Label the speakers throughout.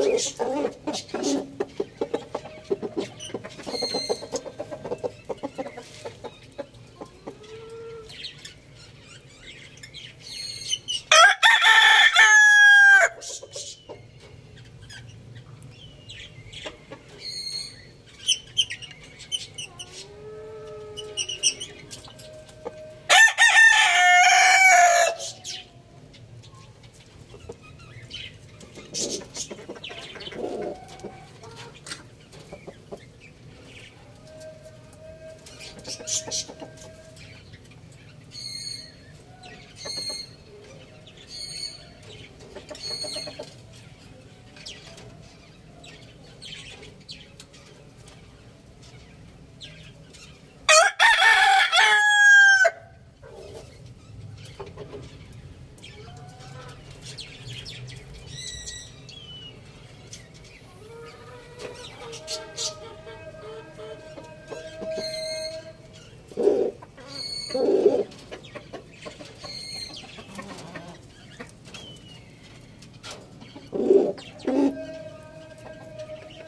Speaker 1: Przyjrzysz pamiętać Kasia. you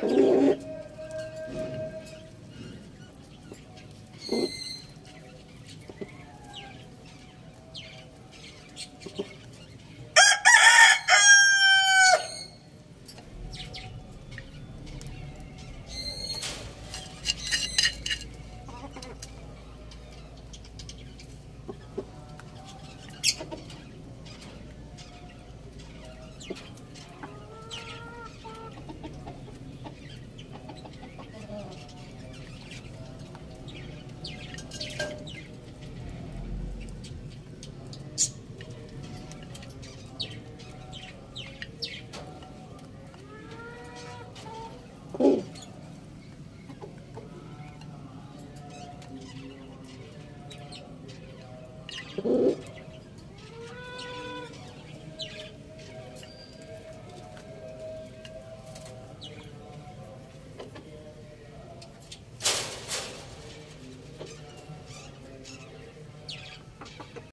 Speaker 1: Ooh.
Speaker 2: Ooh.